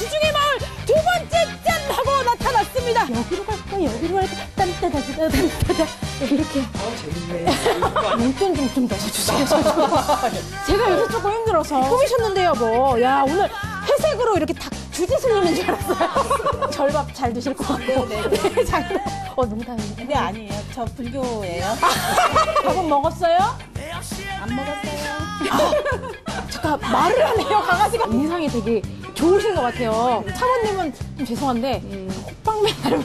지중해 마을 두 번째 짠 하고 나타났습니다. 여기로 갈까 여기로 갈까 딴따다다단따다 이렇게 어, 재밌네. 용돈 좀좀 넣어주세요. 제가 요새 조금 힘들어서 꾸미셨는데요, 뭐. 야 오늘 회색으로 이렇게 닭 주짓을 노는 줄 알았어요. 절밥 잘 드실 것 같고. 네, 장난. 어 농담이네. 근데 아니에요. 저 불교예요. 밥은 먹었어요? 안 먹었어요. 잠깐 말을 하네요. 강아지가 인상이 되게 좋으신 것 같아요. 사모님은 좀 죄송한데 호빵맨 닮은